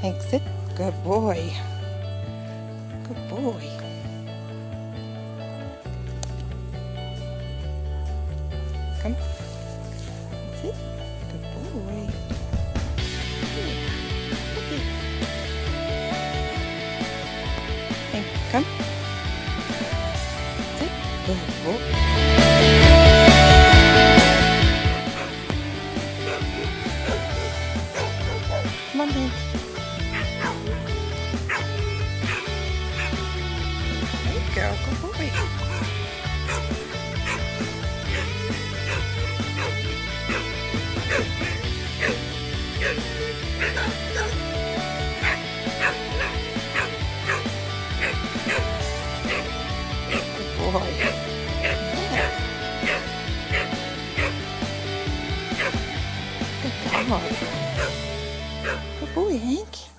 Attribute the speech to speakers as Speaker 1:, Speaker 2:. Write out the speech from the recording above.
Speaker 1: Sit. Good boy. Good boy. Come. Sit. Good boy. Come. Good boy. Come on. There you go. Good boy. Good boy. Good dog. Good boy, Hank.